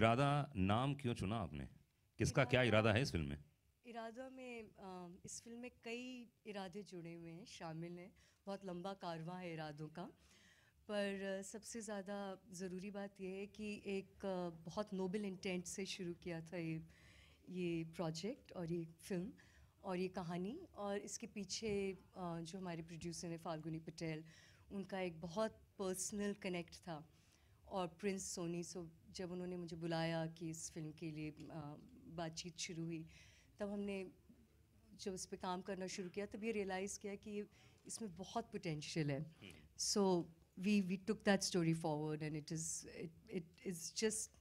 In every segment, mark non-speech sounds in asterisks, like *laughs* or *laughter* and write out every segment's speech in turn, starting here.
इरादा नाम क्यों चुना आपने? किसका क्या इरादा है इस फ़िल्म में? इरादा में अ, इस फ़िल्म में कई इरादे जुड़े हुए हैं शामिल हैं। बहुत लंबा कारवां है इरादों का। पर सबसे ज़्यादा ज़रूरी बात यह है कि एक बहुत नोबल इंटेंट से शुरू किया था ये ये प्रोजेक्ट और ये फ़िल्म और ये कहानी। और इसके पीछे जो हमारे प्रोड्यूसर हैं फाल्गुनी पटेल उनका एक बहुत पर्सनल कनेक्ट था। और प्रिंस सोनी सो जब उन्होंने मुझे बुलाया कि इस फ़िल्म के लिए बातचीत शुरू हुई तब हमने जब इस पर काम करना शुरू किया तब ये रियलाइज़ किया कि ये इसमें बहुत पोटेंशियल है। So we we took that story forward and it is it is just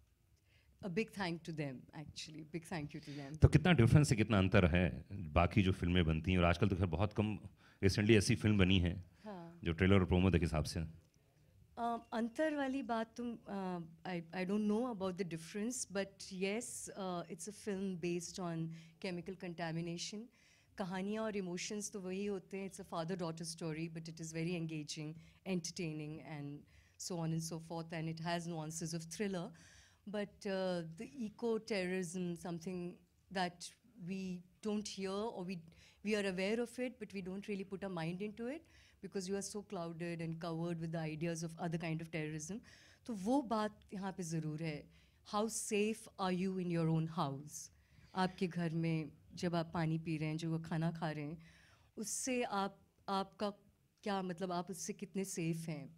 a big thank to them actually big thank you to them तो कितना डिफरेंस है कितना अंतर है बाकी जो फ़िल्में बनती हैं? और आजकल तो खैर बहुत कम रिसेंटली ऐसी फ़िल्म बनी है हाँ। जो ट्रेलर और प्रोमो के हिसाब से Um, अंतर वाली बात तुम I I don't know about the difference but yes it's a film based on chemical contamination कहानियाँ और इमोशंस तो वही होते हैं it's a father daughter story but it is very engaging entertaining and so on and so forth and it has nuances of thriller but uh, the eco terrorism something that we don't hear or we we are aware of it but we don't really put our mind into it because you are so clouded and covered with the ideas of other kind of terrorism. तो वो बात यहाँ पे ज़रूर है। How safe are you in your own house आपके घर में जब आप पानी पी रहे हैं जो वो खाना खा रहे हैं उससे आप आपका क्या मतलब आप उससे कितने सेफ़ हैं?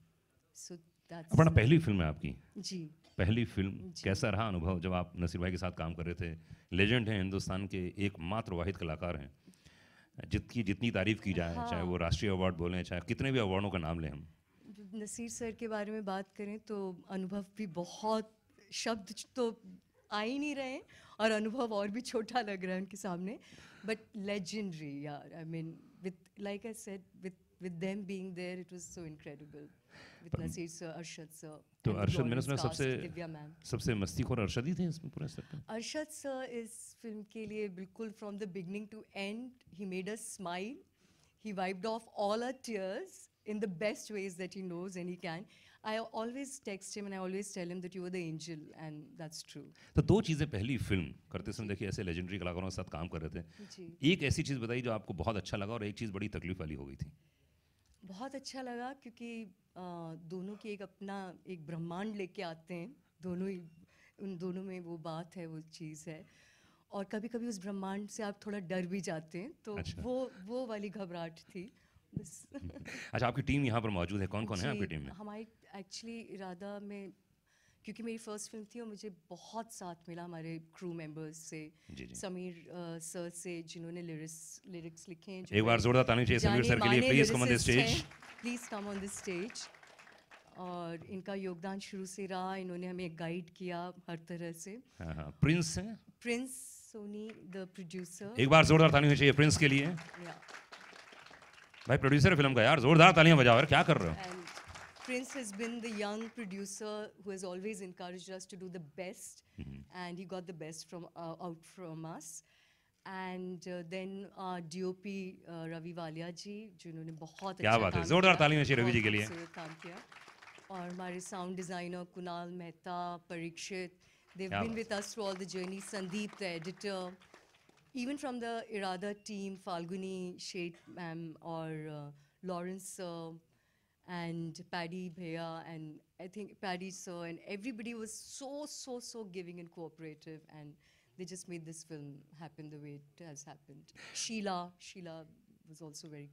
सो दैट्स अपना पहली फ़िल्म है आपकी। जी। पहली फ़िल्म। जी. कैसा रहा अनुभव जब आप नसीर भाई के साथ काम कर रहे थे? लेजेंड हैं हिंदुस्तान के एकमात्र वाहिद कलाकार हैं। जितकी जितनी तारीफ़ की जाए हाँ। चाहे वो राष्ट्रीय अवार्ड बोलें चाहे कितने भी अवार्डों का नाम लें हम। नसीर सर के बारे में बात करें तो अनुभव भी बहुत शब्द तो आ ही नहीं रहे और अनुभव और भी छोटा लग रहा है उनके सामने। बट लेजेंडरी यार I mean with like I said with with them being there it was so incredible. तो अरशद मैंने सुना सबसे सबसे मस्तीखोर अरशद ही थे इसमें पूरे पे अरशद सर इस फ़िल्म के लिए बिल्कुल from the beginning to end he made us smile he wiped off all our tears in the best ways that he knows and he can. I always text him and I always tell him that you were the angel and that's true. तो दो चीज़ें पहली film करते समय देखिए ऐसे legendary कलाकारों के साथ काम कर रहे थे। जी। एक ऐसी चीज़ बताई जो आपको बहुत अच्छा लगा और एक चीज़ बड़ी तकलीफ़ वाली हो गई थी। बहुत अच्छा लगा क्योंकि अ, दोनों की एक अपना एक ब्रह्मांड लेके आते हैं। दोनों ही उन दोनों में वो बात है वो चीज़ है। और कभी कभी उस ब्रह्मांड से आप थोड़ा डर भी जाते हैं तो अच्छा। वो वो वाली घबराहट थी। बस। *laughs* अच्छा आपकी टीम यहाँ पर मौजूद है। कौन कौन है आपकी टीम में? हमारी एक्चुअली इरादा में क्योंकि मेरी फ़र्स्ट फ़िल्म थी और मुझे बहुत साथ मिला हमारे क्रू मेंबर्स से जी जी। समीर सर से जिन्होंने लिरिक्स लिरिक्स लिखे हैं एक बार जोरदार ताली चाहिए समीर सर के लिए please come on the stage please come on the stage और इनका योगदान शुरू से रहा इन्होंने हमें गाइड किया हर तरह से। हाँ हाँ। प्रिंस हैं? प्रिंस सोनी द प्रोड्यूसर एक बार जोरदार ताली चाहिए प्रिंस के लिए। भाई प्रोड्यूसर फ़िल्म का यार जोरदार तालियाँ बजाओ यार क्या कर रहे हो? Prince has been the young producer who has always encouraged us to do the best, and he got the best from uh, out from us. And uh, then our DOP uh, Ravi Walia ji, जिन्होंने बहुत क्या अच्छा बात है, काम जोरदार किया, तालियां चाहिए रवि जी बहुत के लिए। खूबसूरत काम किया और हमारे sound designer Kunal Mehta Parikshit they've क्या been बात with us through all the journey sandeep the editor even from the irada team falguni shade ma'am or uh, lawrence sir and paddy bhaiya and i think paddy sir and everybody was so so so giving and cooperative and they just made this film happen the way it has happened sheila sheila was also very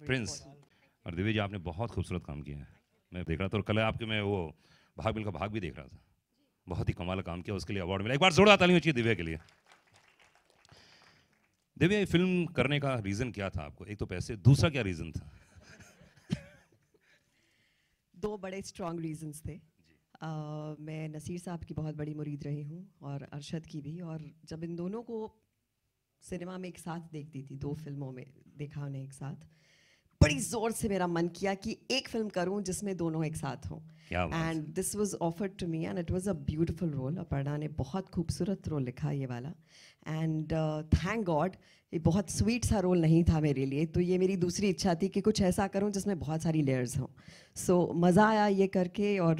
very important. और दिव्य जी आपने बहुत खूबसूरत काम किया है मैं देख रहा था और कल आपके मैं वो भाग मिल का भाग भी देख रहा था बहुत ही कमाल काम किया उसके लिए अवार्ड मिला एक बार जोरदार तालियाँ चाहिए दिव्या के लिए दिव्या ये फ़िल्म करने का रीज़न क्या था आपको एक तो पैसे दूसरा क्या रीज़न था दो बड़े स्ट्रॉन्ग रीजंस थे Uh, मैं नसीर साहब की बहुत बड़ी मुरीद रही हूँ और अरशद की भी और जब इन दोनों को सिनेमा में एक साथ देखती थी दो फ़िल्मों में देखा उन्हें एक साथ बड़ी ज़ोर से मेरा मन किया कि एक फ़िल्म करूँ जिसमें दोनों एक साथ हों है। And this was offered to me and it was a beautiful role Aparna ने बहुत खूबसूरत रोल लिखा ये वाला. एंड थैंक गॉड ये बहुत स्वीट सा रोल नहीं था मेरे लिए. तो ये मेरी दूसरी इच्छा थी कि कुछ ऐसा करूँ जिसमें बहुत सारी लेयर्स हों. सो मज़ा आया ये करके और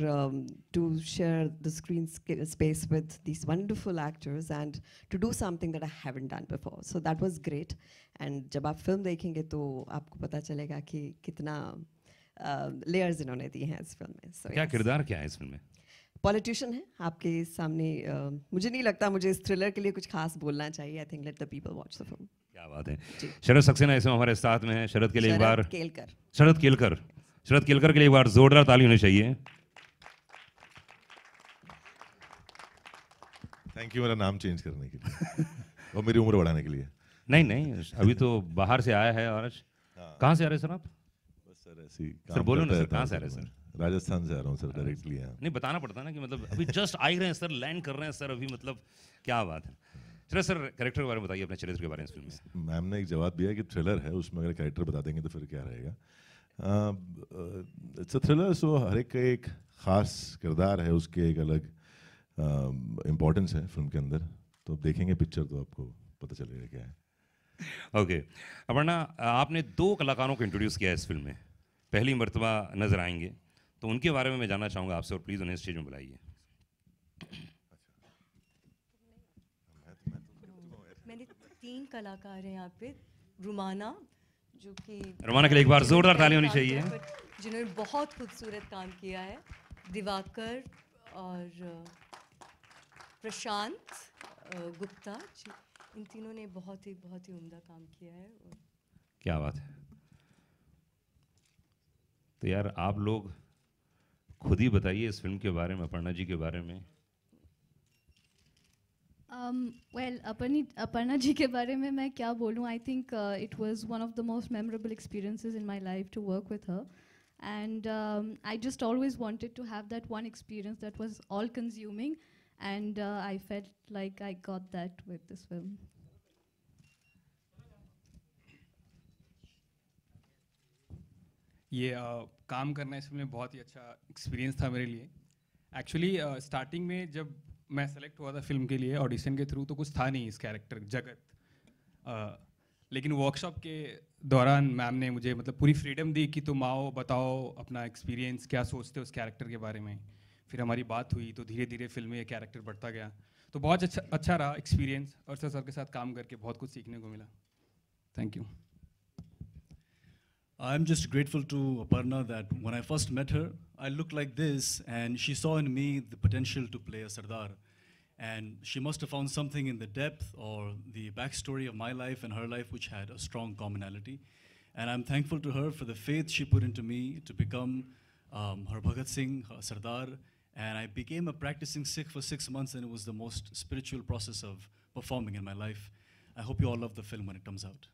to share the screen space with these wonderful actors and to do something that I haven't done before. So, that was great. And जब आप फ़िल्म देखेंगे तो आपको पता चलेगा कि कितना लेयर्स इन्होंने दिए हैं इस फ़िल्म में so क्या yes. किरदार क्या है इस फ़िल्म में? पॉलिटिशियन है आपके सामने uh, मुझे नहीं लगता मुझे इस थ्रिलर के लिए कुछ खास बोलना चाहिए I think let the people watch the film क्या बात है। शरद सक्सेना इसमें हमारे साथ में है शरद के लिए एक बार केलकर। शरद केलकर। शरद केलकर के लिए एक बार जोरदार ताली होनी चाहिए। थैंक यू मेरा नाम चेंज करने के लिए। *laughs* और मेरी उम्र बढ़ाने के लिए। नहीं नहीं अभी तो बाहर से आया है और आज कहाँ से आ रहे हैं सर आप? सर ऐसे सर, बोलो ना सर, कहाँ से आ रहे हैं मैं। राजस्थान से आ रहा हूँ सर डायरेक्टली यहाँ। नहीं बताना पड़ता ना कि मतलब अभी जस्ट आ रहे हैं सर लैंड कर रहे हैं सर अभी मतलब क्या बात है? चलो सर कैरेक्टर के बारे में बताइए अपने चरित्र के बारे में इस फ़िल्म में। मैम ने एक जवाब दिया कि थ्रिलर है उसमें अगर कैरेक्टर बता देंगे तो फिर क्या रहेगा? इट्स अ थ्रिलर सो हर एक का एक खास किरदार है उसके एक अलग इम्पोर्टेंस है फ़िल्म के अंदर। तो अब देखेंगे पिक्चर तो आपको पता चलेगा क्या है। Okay okay. अपर्णा आपने दो कलाकारों को इंट्रोड्यूस किया है इस फ़िल्म में। पहली मरतबा नज़र आएँगे। तो उनके बारे में मैं जानना चाहूँगा आपसे और प्लीज़ उन्हें स्टेज में बुलाइए। मैंने तीन कलाकार हैं यहाँ पे रुमाना जो कि रुमाना के लिए एक बार जोरदार ताली होनी चाहिए। जिन्होंने बहुत खूबसूरत काम किया है दिवाकर और प्रशांत गुप्ता इन तीनों ने बहुत ही बहुत ही उम्दा काम किया है। क्या बात है। तो यार आप लोग खुद ही बताइए इस फ़िल्म के बारे में अपर्णा जी के बारे में Um, well, अपनी अपर्णा जी के बारे में मैं क्या बोलूँ I think it was one of the most memorable experiences in my life to work with her and um, I just always wanted to have that one experience that was all consuming and uh, I felt like I got that with this film. ये अ, काम करना इस film में बहुत ही अच्छा experience था मेरे लिए। एक्चुअली स्टार्टिंग में जब मैं सेलेक्ट हुआ था फ़िल्म के लिए ऑडिशन के थ्रू तो कुछ था नहीं इस कैरेक्टर जगत। अ, लेकिन वर्कशॉप के दौरान मैम ने मुझे मतलब पूरी फ्रीडम दी कि तुम आओ बताओ अपना एक्सपीरियंस क्या सोचते हो उस कैरेक्टर के बारे में। फिर हमारी बात हुई तो धीरे धीरे फ़िल्म में ये कैरेक्टर बढ़ता गया। तो बहुत अच्छा अच्छा रहा एक्सपीरियंस और सर सर के साथ काम करके बहुत कुछ सीखने को मिला। Thank you I'm just grateful to Aparna that when I first met her, I looked like this, and she saw in me the potential to play a Sardar. And she must have found something in the depth or the backstory of my life and her life which had a strong commonality. And I'm thankful to her for the faith she put into me to become um, her Bhagat Singh, her Sardar. And I became a practicing Sikh for six months, and it was the most spiritual process of performing in my life. I hope you all love the film when it comes out.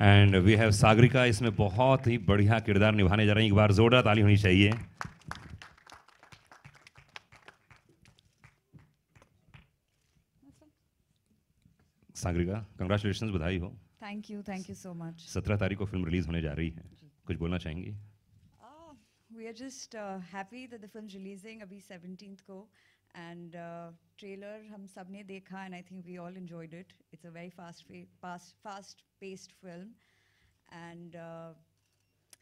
And we have Sagarika इसमें बहुत ही बढ़िया किरदार निभाने जा रही हैं। एक बार जोरदार ताली होनी चाहिए। सागरिका कंग्रेचुलेशंस बधाई हो। Thank you, thank you so much. सत्रह तारीख को फ़िल्म रिलीज़ होने जा रही है। कुछ बोलना चाहेंगी? Are just uh, happy that the film's releasing अभी 17th को uh, trailer हम सबने देखा and I think we all enjoyed it. It's a very fast, fast, fast-paced film, and uh,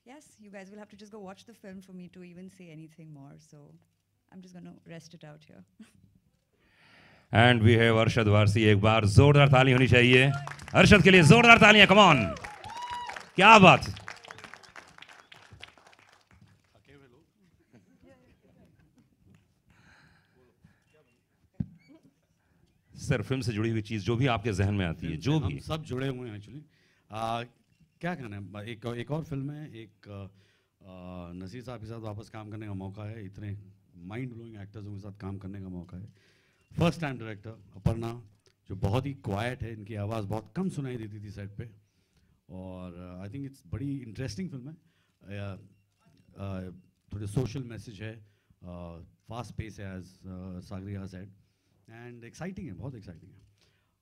yes, you guys will have to just go watch the film for me to even say anything more. So I'm just gonna rest it out here. And we have Arshad Warsi एक बार जोरदार ताली होनी चाहिए अरशद के लिए जोरदार तालियाँ कम ऑन क्या बात सर फ़िल्म से जुड़ी हुई चीज़ जो भी आपके जहन में आती है जो हम भी। सब जुड़े हुए हैं एक्चुअली क्या कहना है? एक एक और फ़िल्म है एक नसीर साहब के साथ वापस काम करने का मौका है। इतने माइंड ब्लोइंग एक्टर्स के साथ काम करने का मौका है। फ़र्स्ट टाइम डायरेक्टर अपर्णा जो बहुत ही क्वाइट है इनकी आवाज़ बहुत कम सुनाई देती थी सेट पे। और आई थिंक इट्स बड़ी इंटरेस्टिंग फ़िल्म है। थोड़े सोशल मैसेज है। फास्ट पेस है as Sagaria said and exciting है बहुत एक्साइटिंग है।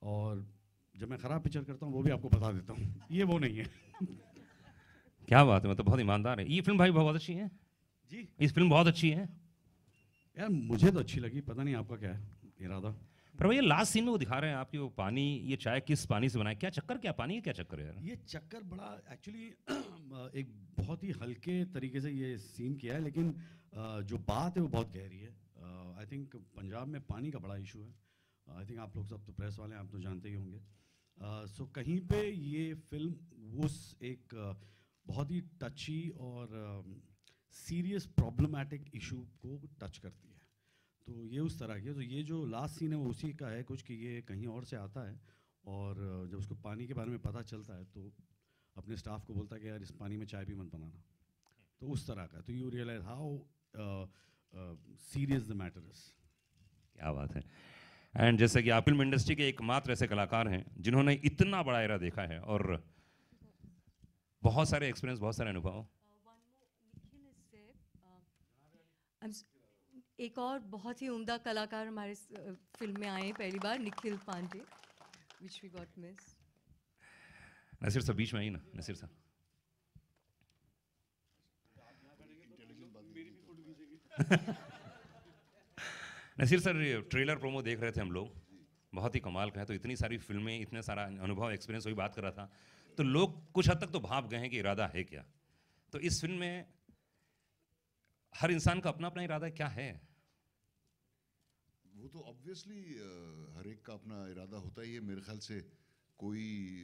और जब मैं ख़राब पिक्चर करता हूँ वो भी आपको बता देता हूँ। ये वो नहीं है। क्या बात है मतलब बहुत ईमानदार है। ये फ़िल्म भाई बहुत अच्छी है। जी। इस फ़िल्म बहुत अच्छी है। यार मुझे तो अच्छी लगी पता नहीं आपका क्या है इरादा। पर भैया लास्ट सीन में वो दिखा रहे हैं आपकी वो पानी ये चाय किस पानी से बनाए क्या चक्कर क्या पानी है क्या चक्कर है ये चक्कर बड़ा एक्चुअली *clears throat* एक बहुत ही हल्के तरीके से ये सीन किया है लेकिन जो बात है वो बहुत गहरी है। आई थिंक पंजाब में पानी का बड़ा इशू है. आई थिंक आप लोग सब तो प्रेस वाले हैं आप तो जानते ही होंगे. सो कहीं पे ये फ़िल्म उस एक अ, बहुत ही टची और सीरियस प्रॉब्लमैटिक इशू को टच करती है. तो ये उस तरह की है. तो ये जो लास्ट सीन है वो उसी का है कुछ कि ये कहीं और से आता है और अ, जब उसको पानी के बारे में पता चलता है तो अपने स्टाफ को बोलता है कि यार इस पानी में चाय भी मत बनाना. तो उस तरह का तो you realise how serious the matter is क्या बात है। एंड जैसे कि आप फ़िल्म इंडस्ट्री के एकमात्र ऐसे कलाकार हैं जिन्होंने इतना बड़ा एरा देखा है और बहुत सारे एक्सपीरियंस बहुत सारे अनुभव। एक और बहुत ही उम्दा कलाकार हमारे फ़िल्म में आए हैं पहली बार Nikhil Pandey which we got miss Naseer साहब बीच में ही ना नसीर साहब। *laughs* नसीर सर, ट्रेलर प्रोमो देख रहे थे हम लोग। बहुत ही कमाल का है। तो इतनी सारी फ़िल्में, इतने सारा अनुभव एक्सपीरियंस वही बात कर रहा था। तो लोग कुछ हद तक तो भाप गए हैं कि इरादा है क्या? तो इस फ़िल्म में हर इंसान का अपना अपना इरादा क्या है? वो तो ऑब्वियसली हर एक का अपना इरादा होता ही है। मेरे ख्याल से कोई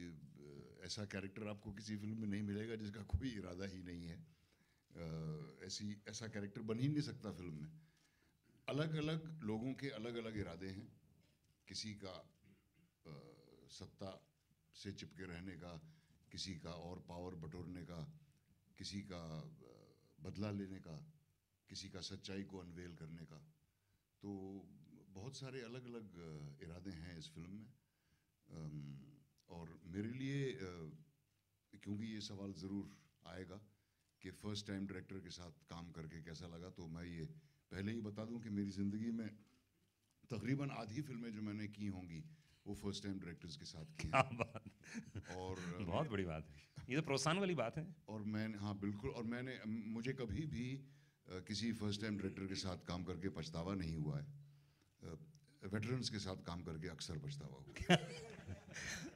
ऐसा कैरेक्टर आपको किसी फ़िल्म में नहीं मिलेगा जिसका कोई इरादा ही नहीं है। ऐसी ऐसा कैरेक्टर बन ही नहीं सकता फ़िल्म में। अलग अलग लोगों के अलग अलग इरादे हैं। किसी का अ, सत्ता से चिपके रहने का किसी का और पावर बटोरने का किसी का बदला लेने का किसी का सच्चाई को अनवेल करने का। तो बहुत सारे अलग अलग इरादे हैं इस फ़िल्म में। और मेरे लिए क्योंकि ये सवाल ज़रूर आएगा कि फ़र्स्ट टाइम डायरेक्टर के साथ काम करके कैसा लगा तो मैं ये पहले ही बता दूँ कि मेरी ज़िंदगी में तकरीबन आधी फ़िल्में जो मैंने की होंगी वो फ़र्स्ट टाइम डायरेक्टर्स के साथ की क्या बात। और *laughs* बहुत बड़ी बात है। ये तो प्रोत्साहन वाली बात है। और मैंने हाँ बिल्कुल और मैंने मुझे कभी भी किसी फ़र्स्ट टाइम डायरेक्टर के साथ काम करके पछतावा नहीं हुआ है। वेटरन्स के साथ काम करके अक्सर पछतावा हुआ *laughs*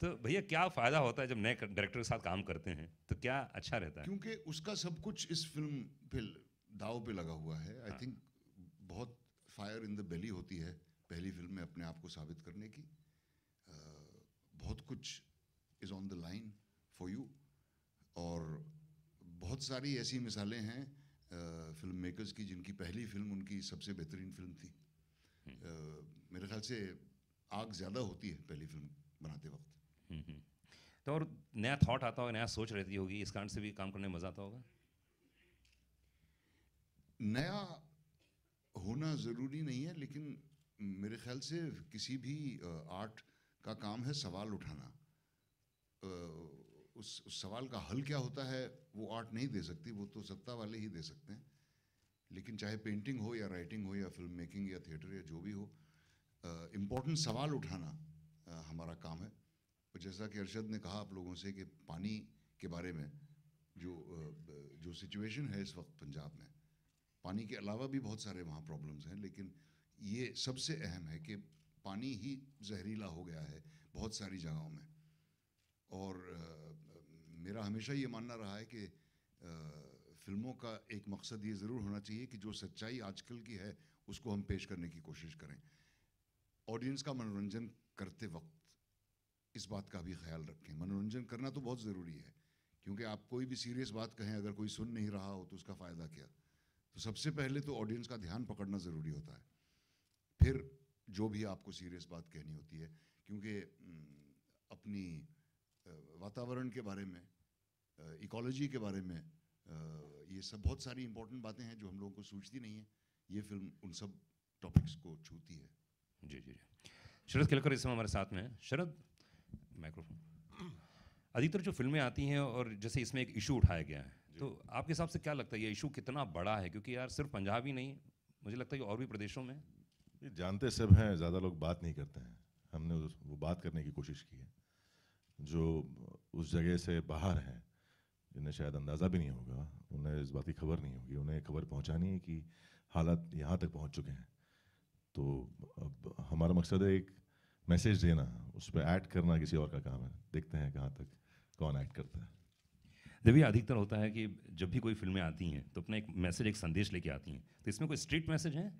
तो भैया क्या फ़ायदा होता है जब नए डायरेक्टर के साथ काम करते हैं? तो क्या अच्छा रहता है? क्योंकि उसका सब कुछ इस फ़िल्म पे दाव पे लगा हुआ है। आई हाँ। थिंक बहुत फायर इन द बेली होती है पहली फ़िल्म में अपने आप को साबित करने की। बहुत कुछ is on the line for you और बहुत सारी ऐसी मिसालें हैं फ़िल्म मेकर्स की जिनकी पहली फ़िल्म उनकी सबसे बेहतरीन फ़िल्म थी। अ, मेरे ख्याल से आग ज़्यादा होती है पहली फ़िल्म बनाते वक्त। हम्म, हम्म। तो और नया थॉट आता होगा नया सोच रहती होगी इस कारण से भी काम करने में मज़ा आता होगा। नया होना ज़रूरी नहीं है लेकिन मेरे ख्याल से किसी भी आर्ट का काम है सवाल उठाना। उस, उस सवाल का हल क्या होता है वो आर्ट नहीं दे सकती वो तो सत्ता वाले ही दे सकते हैं। लेकिन चाहे पेंटिंग हो या राइटिंग हो या फ़िल्म मेकिंग या थिएटर या जो भी हो इम्पोर्टेंट सवाल उठाना हमारा काम है। और जैसा कि अरशद ने कहा आप लोगों से कि पानी के बारे में, जो जो सिचुएशन है इस वक्त पंजाब में, पानी के अलावा भी बहुत सारे वहाँ प्रॉब्लम्स हैं, लेकिन ये सबसे अहम है कि पानी ही जहरीला हो गया है बहुत सारी जगहों में। और मेरा हमेशा ये मानना रहा है कि फ़िल्मों का एक मकसद ये ज़रूर होना चाहिए कि जो सच्चाई आजकल की है, उसको हम पेश करने की कोशिश करें। ऑडियंस का मनोरंजन करते वक्त इस बात का भी ख्याल रखें। मनोरंजन करना तो बहुत ज़रूरी है, क्योंकि आप कोई भी सीरियस बात कहें, अगर कोई सुन नहीं रहा हो तो उसका फ़ायदा क्या? तो सबसे पहले तो ऑडियंस का ध्यान पकड़ना ज़रूरी होता है। फिर जो भी आपको सीरियस बात कहनी होती है, क्योंकि अपनी वातावरण के बारे में इकोलॉजी के बारे में ये सब बहुत सारी इंपॉर्टेंट बातें हैं जो हम लोगों को सूझती नहीं है। ये फ़िल्म उन सब टॉपिक्स को छूती है। जी जी जी। शरद केलकर इस समय हमारे साथ में शरद माइक्रोफोन। अधिकतर जो फ़िल्में आती हैं और जैसे इसमें एक इशू उठाया गया है तो आपके हिसाब से क्या लगता है ये इशू कितना बड़ा है? क्योंकि यार सिर्फ़ पंजाब ही नहीं मुझे लगता है कि और भी प्रदेशों में। ये जानते सब हैं ज़्यादा लोग बात नहीं करते हैं। हमने उस- वो बात करने की कोशिश की है। जो उस जगह से बाहर हैं जिन्हें शायद अंदाज़ा भी नहीं होगा उन्हें इस बात की खबर नहीं होगी उन्हें खबर पहुंचानी है कि हालात यहाँ तक पहुँच चुके हैं। तो अब हमारा मकसद है एक मैसेज देना उस पर ऐड करना किसी और का काम है। देखते हैं कहाँ तक कौन ऐड करता है। देखिए अधिकतर होता है कि जब भी कोई फ़िल्में आती हैं तो अपना एक मैसेज एक संदेश लेके आती हैं तो इसमें कोई स्ट्रीट मैसेज है?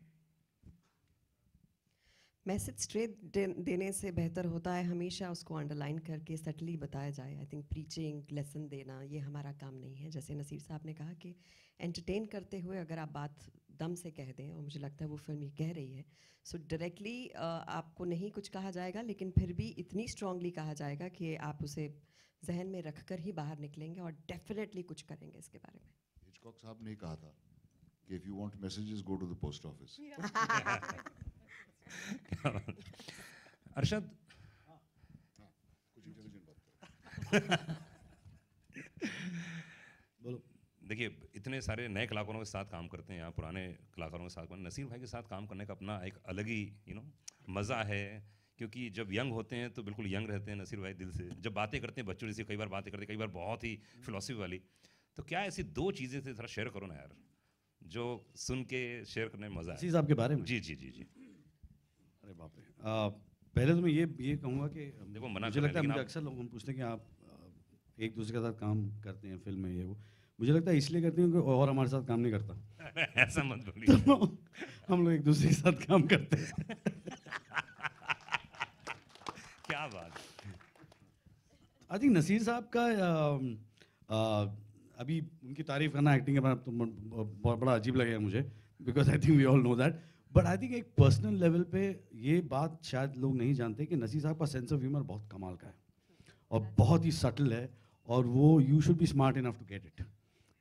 मैसेज स्ट्रेट दे, देने से बेहतर होता है हमेशा उसको अंडरलाइन करके सटली बताया जाए। आई थिंक प्रीचिंग लेसन देना ये हमारा काम नहीं है। जैसे नसीर साहब ने कहा कि एंटरटेन करते हुए अगर आप बात दम से कह दें और मुझे लगता है वो फ़िल्म ये कह रही है। सो so डायरेक्टली uh, आपको नहीं कुछ कहा जाएगा लेकिन फिर भी इतनी स्ट्रांगली कहा जाएगा कि आप उसे जहन में रख कर ही बाहर निकलेंगे और डेफिनेटली कुछ करेंगे इसके बारे में। हिचकॉक साहब ने कहा था कि if you want messages go to the post office Arshad? कुछ इंटेलिजेंट बात *laughs* बोलो। देखिए इतने सारे नए कलाकारों के साथ काम करते हैं यहाँ पुराने कलाकारों के साथ नसीर भाई के साथ काम करने का अपना एक अलग ही यू नो मज़ा है। क्योंकि जब यंग होते हैं तो बिल्कुल यंग रहते हैं नसीर भाई दिल से। जब बातें करते हैं बच्चों जैसे कई बार बातें करते हैं कई बार बहुत ही फिलोसफी वाली। तो क्या ऐसी दो चीज़ें थे थोड़ा शेयर करो ना यार जो सुन के शेयर करने में मज़ा नसीर साहब के बारे में? जी जी जी जी। अरे बाप रे। पहले तो मैं ये ये कहूँगा कि देखो मना मुझे लगता है मुझे अक्सर लोग हम पूछते हैं कि आप एक दूसरे के साथ काम करते हैं फ़िल्म में ये वो। मुझे लगता है इसलिए करती हूँ कि और हमारे साथ काम नहीं करता। *laughs* ऐसा मत बोलिए। तो हम लोग एक दूसरे के साथ काम करते हैं। *laughs* क्या बात आई थिंक नसीर साहब का आ, आ, अभी उनकी तारीफ़ करना एक्टिंग का तो बहुत बड़ा अजीब लगेगा मुझे because I think we all know that but I think एक पर्सनल लेवल पे ये बात शायद लोग नहीं जानते कि नसीर साहब का सेंस ऑफ़ ह्यूमर बहुत कमाल का है। और बहुत ही सटल है और वो you should be smart enough to get it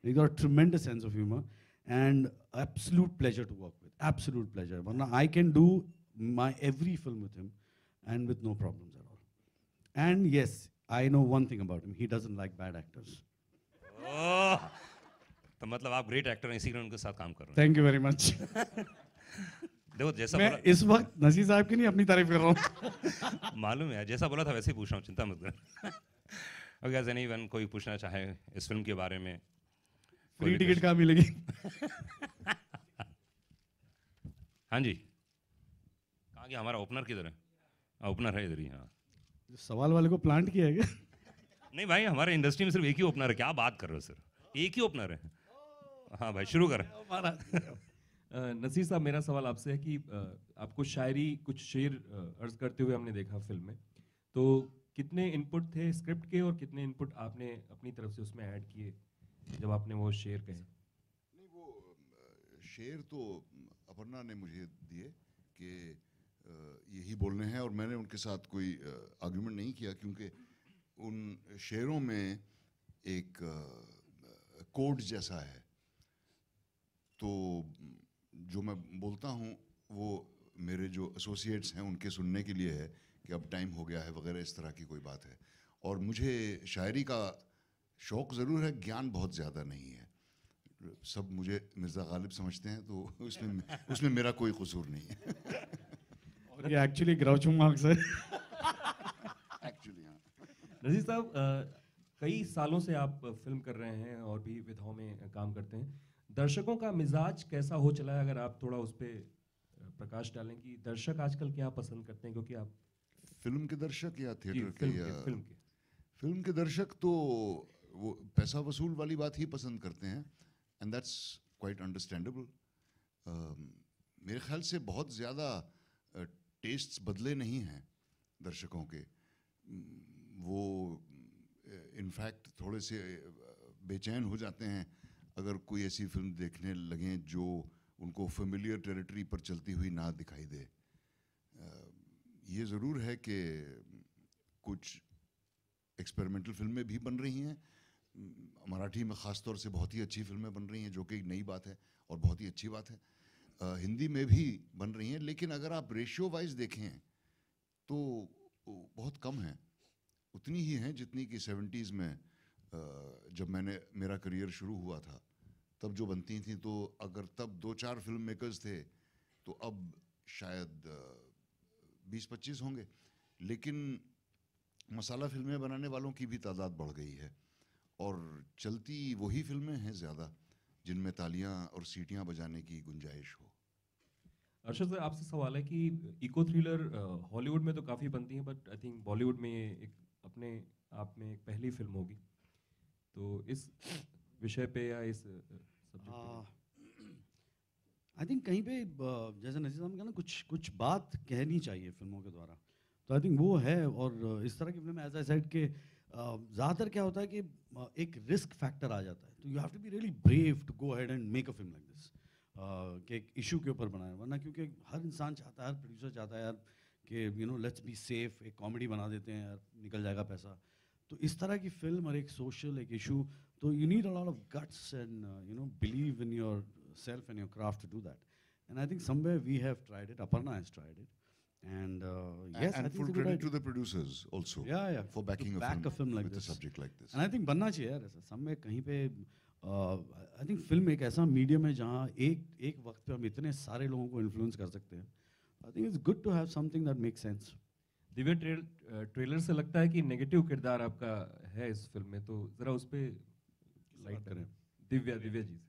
he got tremendous sense of humour and absolute pleasure to work with absolute pleasure वरना I can do my every film with him and with no problems at all and yes I know one thing about him. He doesn't like bad actors. ओह, *laughs* तो मतलब आप great actor हैं इसीलिए उनके साथ काम कर रहे हैं। Thank you very much. *laughs* देखो जैसा मैं बोला इस वक्त नसीर साहब की नहीं अपनी तारीफ़ कर रहा हूँ। *laughs* मालूम है जैसा बोला था वैसे ही पूछ रहा हूँ चिंता मत कर अगर एज एनीवन कोई पूछना चाहे इस फ़िल्म के बारे में? फ्री टिकट कहाँ मिलेगी? *laughs* हाँ जी। कहाँ गया हमारा ओपनर किधर है? ओपनर है इधर ही हाँ। सवाल वाले को प्लांट किया है क्या? *laughs* नहीं भाई हमारे इंडस्ट्री में सिर्फ़ एक ही ओपनर है। क्या बात कर रहे हो सर एक ही ओपनर है। हाँ भाई शुरू कर। *laughs* नसीर साहब मेरा सवाल आपसे है कि आपको शायरी कुछ शेर अर्ज़ करते हुए हमने देखा फ़िल्म में। तो कितने इनपुट थे स्क्रिप्ट के और कितने इनपुट आपने अपनी तरफ़ से उसमें ऐड किए? जब आपने वो शेर कहे। नहीं, वो शेर तो अपर्णा ने मुझे दिए कि यही बोलने हैं और मैंने उनके साथ कोई आर्गुमेंट नहीं किया क्योंकि उन शेरों में एक कोड जैसा है। तो जो मैं बोलता हूँ, वो मेरे जो एसोसिएट्स हैं, उनके सुनने के लिए है कि अब टाइम हो गया है, वगैरह इस तरह की कोई बात है। और मुझे शायरी का शौक़ ज़रूर है ज्ञान बहुत ज़्यादा नहीं है। सब मुझे मिर्ज़ा गालिब समझते हैं तो उसमें उसमें मेरा कोई कसूर नहीं है। और ये एक्चुअली ग्राउचो मार्क्स है एक्चुअली हाँ। नजीर साहब कई सालों से आप फ़िल्म कर रहे हैं और भी विधाओं में काम करते हैं। दर्शकों का मिजाज कैसा हो चला है? अगर आप थोड़ा उस पर प्रकाश डालें कि दर्शक आजकल क्या पसंद करते हैं क्योंकि आप फ़िल्म के दर्शक या थिएटर के या के फ़िल्म के। फ़िल्म के दर्शक तो वो पैसा वसूल वाली बात ही पसंद करते हैं एंड दैट्स क्वाइट अंडरस्टैंडेबल मेरे ख्याल से बहुत ज़्यादा टेस्ट्स बदले नहीं हैं दर्शकों के। वो इनफैक्ट थोड़े से बेचैन हो जाते हैं अगर कोई ऐसी फ़िल्म देखने लगें जो उनको फेमिलियर टेरिटरी पर चलती हुई ना दिखाई दे। ये ज़रूर है कि कुछ एक्सपेरिमेंटल फ़िल्में भी बन रही हैं मराठी में ख़ास तौर से बहुत ही अच्छी फ़िल्में बन रही हैं जो कि एक नई बात है और बहुत ही अच्छी बात है। अ, हिंदी में भी बन रही हैं लेकिन अगर आप रेशियो वाइज देखें तो बहुत कम हैं। उतनी ही हैं जितनी कि सेवेंटीज़ में अ, जब मैंने मेरा करियर शुरू हुआ था। तब जो बनती थी तो अगर तब दो चार फ़िल्म मेकर्स थे तो अब शायद बीस पच्चीस होंगे। लेकिन मसाला फ़िल्में बनाने वालों की भी तादाद बढ़ गई है। और चलती वही फ़िल्में हैं ज़्यादा जिनमें तालियाँ और सीटियाँ बजाने की गुंजाइश हो। अर्षद सर आपसे सवाल है कि इको थ्रिलर हॉलीवुड में तो काफ़ी बनती हैं बट आई थिंक बॉलीवुड में ये एक अपने आप में एक पहली फ़िल्म होगी। तो इस विषय पे या इस आई थिंक कहीं पे जैसे नजीर साहब ने कहा ना कुछ कुछ बात कहनी चाहिए फ़िल्मों के द्वारा। तो आई थिंक वो है और इस तरह की फ़िल्म एज आई साइड के ज़्यादातर क्या होता है कि एक रिस्क फैक्टर आ जाता है तो you have to be really brave to go ahead and make a film like this कि एक इशू के ऊपर बनाए वरना क्योंकि हर इंसान चाहता है, हर प्रोड्यूसर चाहता है यार कि you know let's be safe एक कॉमेडी बना देते हैं यार, निकल जाएगा पैसा तो इस तरह की फ़िल्म और एक सोशल एक इशू तो you need a lot of guts and you know believe in yourself and your craft to do that. And I think somewhere we have tried it. Aparna has tried it. And uh, yes, and think full credit to the producers also Yeah, yeah. for to backing a back film, a film like with this. a subject like this. And I think बनना चाहिए यार ऐसा समय कहीं पे I think film एक ऐसा medium है जहाँ एक एक वक्त पे हम इतने सारे लोगों को इन्फ्लुएंस कर सकते हैं I think it's good to have something that make sense Divya trail, trailer से लगता है कि नेगेटिव किरदार आपका है इस फ़िल्म में तो जरा उस पे लाइट करें? दिव्या दिव्या जी से।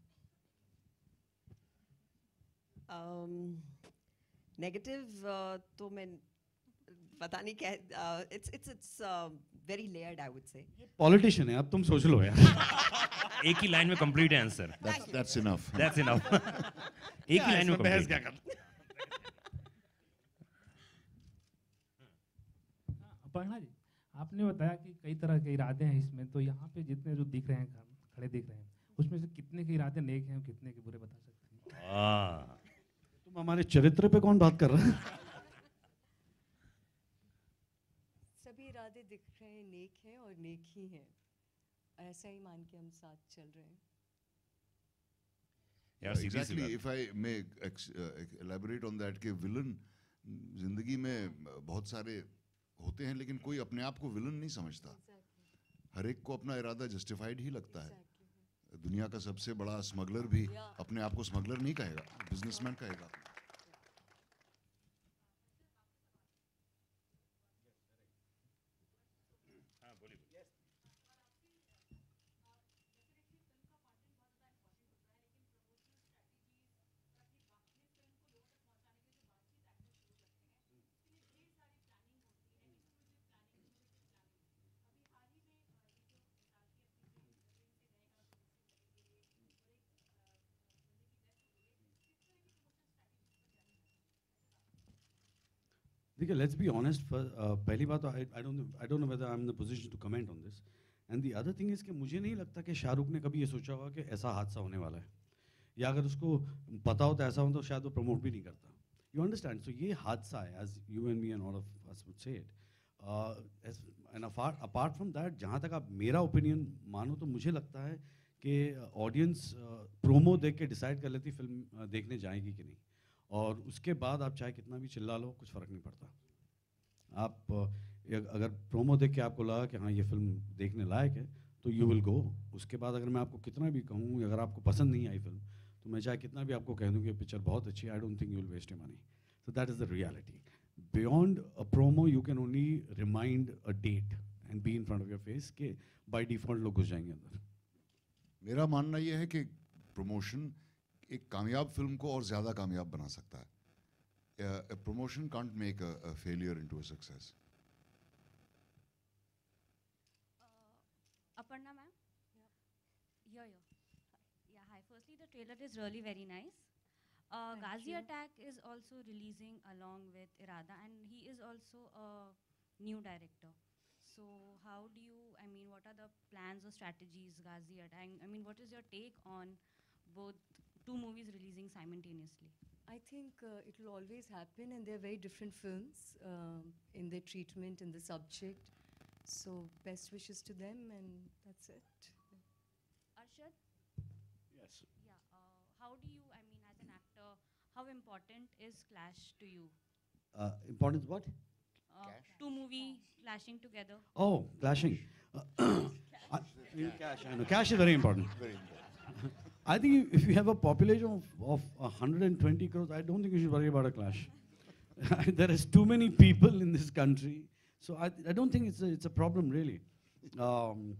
नेगेटिव तो मैं पता नहीं क्या it's it's it's very layered I would say politician है अब तुम सोच लो यार। *laughs* एक ही लाइन में कंप्लीट है answer That's, that's enough. That's enough *laughs* *laughs* एक ही लाइन में बहस क्या कर अपर्णा जी आपने बताया कि कई तरह के इरादे हैं इसमें तो यहाँ पे जितने जो दिख रहे हैं खड़े- खड़े दिख रहे हैं उसमें से कितने के इरादे नेक हैं और कितने के बुरे बता सकते हैं? हाँ। तुम हमारे चरित्र पे कौन बात कर रहा है? सभी इरादे दिख रहे हैं नेक हैं और नेक ही हैं। ऐसा ही मान के हम साथ चल रहे हैं। यार सीधी exactly. If I may uh, elaborate on that, कि विलन ज़िंदगी में बहुत सारे होते हैं लेकिन कोई अपने आप को विलन नहीं समझता। हर एक को अपना इरादा जस्टिफाइड ही लगता है। दुनिया का सबसे बड़ा स्मगलर भी अपने आप को स्मगलर नहीं कहेगा बिजनेसमैन कहेगा। देखिए लेट्स बी ऑनेस्ट पहली बात तो I don't I don't know whether I am the position to comment on this and the other thing is कि मुझे नहीं लगता कि शाहरुख ने कभी ये सोचा हुआ कि ऐसा हादसा होने वाला है। या अगर उसको पता होता ऐसा हो तो शायद वो प्रमोट भी नहीं करता। यू अंडरस्टैंड सो ये हादसा है as you and me and all of us would say and apart apart from that जहाँ तक आप मेरा ओपिनियन मानो तो मुझे लगता है कि ऑडियंस प्रोमो देख के डिसाइड कर लेती फ़िल्म देखने जाएगी कि नहीं। और उसके बाद आप चाहे कितना भी चिल्ला लो, कुछ फ़र्क नहीं पड़ता। आप अगर प्रोमो देख के आपको लगा कि हाँ ये फ़िल्म देखने लायक है तो यू विल गो उसके बाद अगर मैं आपको कितना भी कहूँ, अगर आपको पसंद नहीं आई फ़िल्म तो मैं चाहे कितना भी आपको कह दूँ कि पिक्चर बहुत अच्छी I don't think you will waste your money so that is the reality beyond a promo you can only remind a date and be in front of your face के बाई डिफ़ॉल्ट लोग घुस जाएँगे अंदर। मेरा मानना यह है कि प्रमोशन एक कामयाब फ़िल्म को और ज़्यादा कामयाब बना सकता है promotion can't make a failure into a success Aparna ma'am? Yeah, yeah. Yeah, hi. Firstly, the trailer is really very nice. Uh, Thank Ghazi you. Attack is also releasing along with Irada, and he is also a new director. So, how do you, I mean, what are the plans or strategies, Ghazi Attack? I mean, what is your take on both two movies releasing simultaneously? I think uh, it will always happen, and they're very different films um, in their treatment and the subject. So, best wishes to them, and that's it. Arshad? Yes. Yeah. Uh, how do you, I mean, as an actor, how important is Clash to you? Uh, important what? Uh, two movie clashing together. Oh, clashing. Uh, *coughs* I- cash, I know. Cash is very important. Very important. I think if you have a population of, of 120 crores, I don't think you should worry about a clash. *laughs* there is too many people in this country. So I, I don't think it's a, it's a problem really. Um,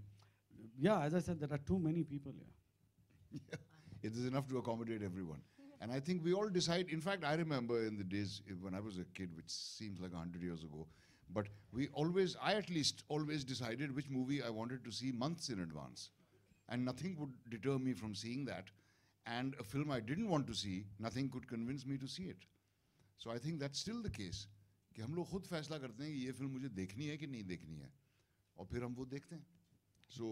yeah, as I said, there are too many people here. *laughs* it is enough to accommodate everyone. And I think we all decide. In fact, I remember in the days when I was a kid, which seems like hundred years ago, but we always, I at least always decided which movie I wanted to see months in advance, and nothing would deter me from seeing that. And a film I didn't want to see, nothing could convince me to see it. So I think that's still the case. कि हम लोग खुद फैसला करते हैं कि ये film मुझे देखनी है कि नहीं देखनी है और फिर हम वो देखते हैं so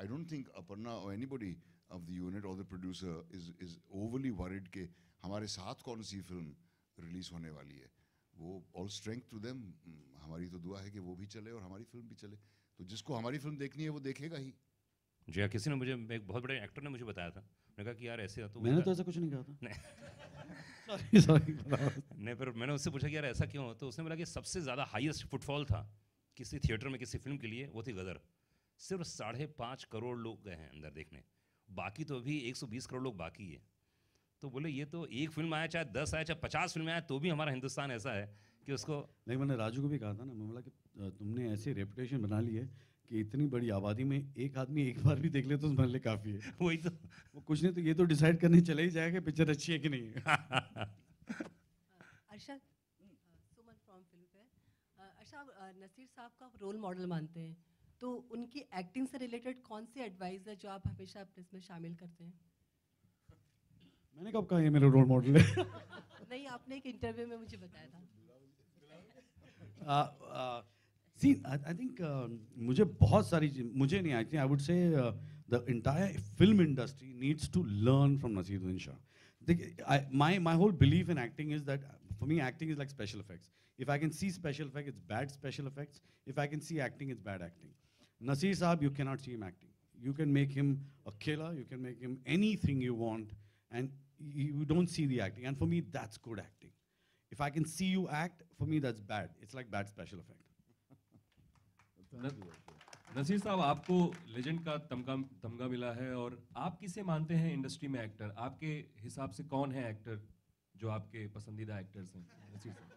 I don't think Aparna or anybody of the unit or the producer is is overly worried के हमारे साथ कौन सी फ़िल्म रिलीज़ होने वाली है वो ऑल स्ट्रेंथ टू देम हमारी तो दुआ है कि वो भी चले और हमारी फ़िल्म भी चले तो जिसको हमारी फ़िल्म देखनी है वो देखेगा ही जी हाँ किसी ने मुझे एक बहुत बड़े एक्टर ने मुझे बताया था। मैंने कहा कि यार ऐसे तो मैंने तो ऐसा कुछ नहीं कहा था। नहीं। *laughs* सॉरी नहीं पर मैंने उससे पूछा कि यार ऐसा क्यों? तो उसने बोला कि सबसे ज़्यादा हाईएस्ट फुटफॉल था किसी थिएटर में किसी फ़िल्म के लिए वो थी गदर। सिर्फ़ साढ़े पाँच करोड़ लोग गए हैं अंदर देखने। बाकी तो अभी 120 करोड़ लोग बाकी है। तो बोले ये तो एक फ़िल्म आया चाहे दस आया चाहे पचास फ़िल्म आया तो भी हमारा हिंदुस्तान ऐसा है कि उसको नहीं मैंने राजू को भी कहा था ना मैं बोला कि तुमने ऐसी रेपुटेशन बना ली है कि इतनी बड़ी आबादी में एक आदमी एक बार भी देख ले तो तुम्हारे लिए काफ़ी है। *laughs* वही तो। वो कुछ नहीं तो ये तो डिसाइड करने चले ही जाएगा पिक्चर अच्छी है कि नहीं *laughs* अर्षद सुमन फ्रॉम फ़िल्म अर्षद नसीर साहब का आप रोल मॉडल मानते हैं तो उनकी एक्टिंग से रिलेटेड कौन सी एडवाइस है जो आप हमेशा अपने इसमें शामिल करते हैं? मैंने कब कहा ये मेरा रोल मॉडल है? *laughs* नहीं आपने एक इंटरव्यू में मुझे बताया था। सी आई थिंक मुझे बहुत सारी मुझे नहीं I think I would say the entire film industry needs to learn from Naseeruddin Shah देखिए my my whole believe in acting is that for me acting is like special effects if i can see special effects it's bad special effects if i can see acting it's bad acting nasir saab you cannot see him acting you can make him a killer you can make him anything you want and you don't see the acting and for me that's good acting if i can see you act for me that's bad it's like bad special effect Naseer साहब आपको legend का तमगा तमगा मिला है और आप किसे मानते हैं इंडस्ट्री में एक्टर आपके हिसाब से कौन है एक्टर जो आपके पसंदीदा एक्टर्स हैं? नसीर साहब।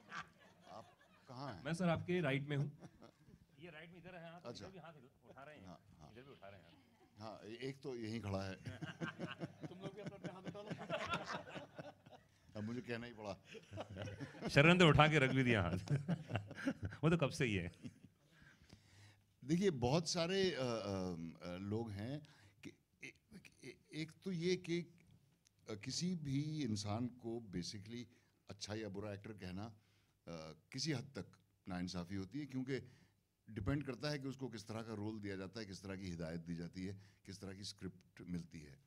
आप कहाँ हैं? मैं सर आपके राइट में हूँ। *laughs* ये राइट में इधर है आप अच्छा। इधर भी हाथ उठा रहे हैं। हाँ, हाँ। इधर भी उठा रहे हैं हाँ एक तो यहीं खड़ा है। *laughs* तुम लोग भी अपने अपने हाथ उठा *laughs* अब मुझे कहना ही पड़ा। शरण तो उठा के रख भी दिया हाथ। वो तो कब से ही है। देखिए बहुत सारे आ, आ, लोग हैं कि ए, ए, एक तो ये कि किसी भी इंसान को बेसिकली अच्छा या बुरा एक्टर कहना आ, किसी हद तक नाइंसाफ़ी होती है क्योंकि डिपेंड करता है कि उसको किस तरह का रोल दिया जाता है किस तरह की हिदायत दी जाती है किस तरह की स्क्रिप्ट मिलती है।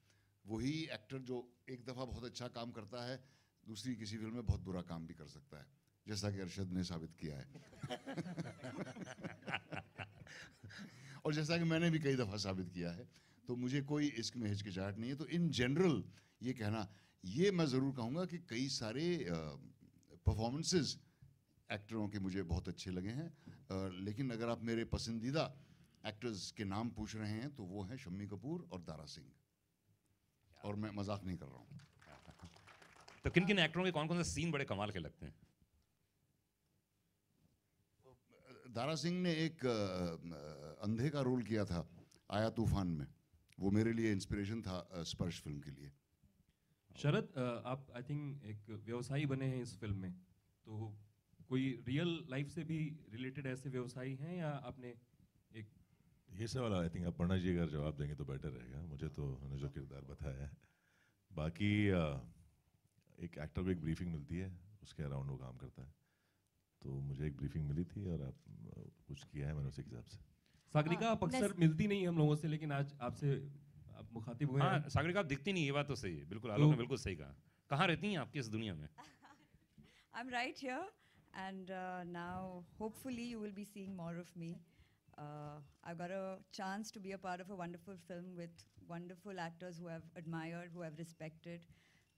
वही एक्टर जो एक दफ़ा बहुत अच्छा काम करता है दूसरी किसी फ़िल्म में बहुत बुरा काम भी कर सकता है जैसा कि अरशद ने साबित किया है। *laughs* *laughs* *laughs* और जैसा कि मैंने भी कई दफ़ा साबित किया है तो मुझे कोई इसमें हिचकिचाहट नहीं है। तो इन जनरल ये कहना ये मैं ज़रूर कहूँगा कि कई सारे परफॉर्मेंसेस एक्टरों के मुझे बहुत अच्छे लगे हैं uh, लेकिन अगर आप मेरे पसंदीदा एक्टर्स के नाम पूछ रहे हैं तो वो हैं शम्मी कपूर और दारा सिंह। और मैं मज़ाक नहीं कर रहा हूँ। *laughs* तो किन किन एक्टरों के कौन कौन से सीन बड़े कमाल के लगते हैं? दारा सिंह ने एक अंधे का रोल किया था आया तूफ़ान में। वो मेरे लिए इंस्पिरेशन था स्पर्श फ़िल्म के लिए। शरद आप आई थिंक एक व्यवसायी बने हैं इस फ़िल्म में। तो कोई रियल लाइफ से भी रिलेटेड ऐसे व्यवसायी हैं या आपने एक ये सवाल आई थिंक अपर्णा जी अगर जवाब देंगे तो बेटर रहेगा। मुझे तो उन्होंने जो किरदार बताया है। बाकी एक एक्टर को एक ब्रीफिंग मिलती है उसके अराउंड वो काम करता है। तो मुझे एक ब्रीफिंग मिली थी और आप कुछ किया है मैंने उसी हिसाब से सागरिका आप अक्सर मिलती नहीं हम लोगों से लेकिन आज आपसे आप मुखातिब हुए हाँ सागरिका आप दिखती नहीं ये बात तो सही है बिल्कुल आलोक ने बिल्कुल सही कहा कहाँ रहती हैं आपकी इस दुनिया में I'm right here, and uh, now hopefully you will be seeing more of me. Uh, I've got a chance to be a part of a wonderful film with wonderful actors who have admired, who have respected.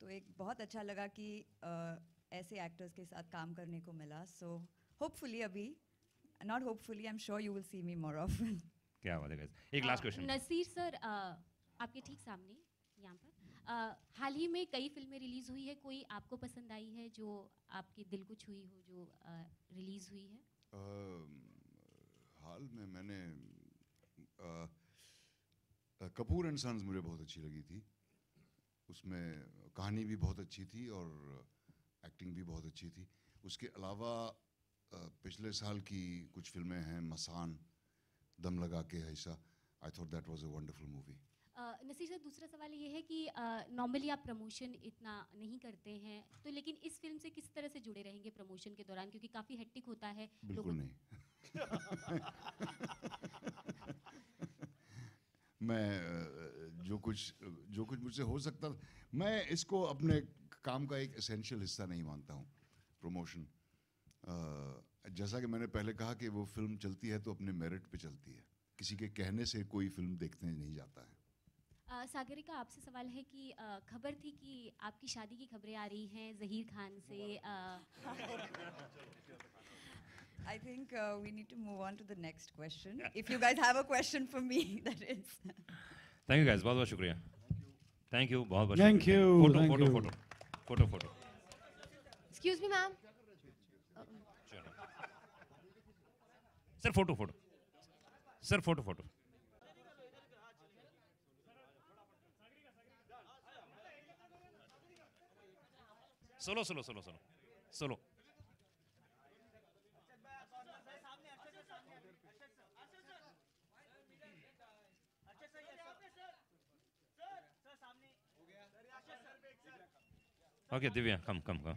तो एक बहुत अच्छा लगा कि uh, ऐसे actors के साथ काम करने को मिला। सो होपफुली अभी not hopefully I am sure you will see me more often क्या बात है guys? एक लास्ट क्वेश्चन नसीर सर आपके ठीक सामने यहाँ पर। uh, हाल ही में कई फ़िल्में रिलीज़ हुई है कोई आपको पसंद आई है जो आपके दिल को छुई हो जो रिलीज़ हुई है? हाल में मैंने कपूर एंड सन्स मुझे बहुत अच्छी लगी थी। उसमें कहानी भी बहुत अच्छी थी और एक्टिंग भी बहुत अच्छी थी। उसके अलावा पिछले साल की कुछ फ़िल्में हैं मसान दम लगा के ऐसा। I thought that was a wonderful movie Naseer sir दूसरा सवाल ये है कि नॉर्मली आप प्रमोशन इतना नहीं करते हैं तो लेकिन इस फ़िल्म से किस तरह से जुड़े रहेंगे प्रमोशन के दौरान? क्योंकि काफ़ी हेक्टिक होता है बिल्कुल नहीं। *laughs* मैं जो कुछ जो कुछ मुझसे हो सकता था मैं इसको अपने काम का एक एसेंशियल हिस्सा नहीं मानता हूँ प्रमोशन जैसा कि मैंने पहले कहा कि वो फ़िल्म चलती है तो अपने मेरिट पे चलती है किसी के कहने से कोई फ़िल्म देखने नहीं जाता है अ, सागरिका आपसे सवाल है कि खबर थी कि आपकी शादी की खबरें आ रही हैं जहीर खान से अ, *laughs* I think uh, we need to move on to the next question. If you guys have a question for me, *laughs* that is. Thank you guys बहुत बहुत शुक्रिया। थैंक यू बहुत बहुत Thank शुक्रिया। you, photo photo photo photo photo Excuse me, ma'am. Sir photo photo sir photo photo solo solo solo solo solo okay Divya come come come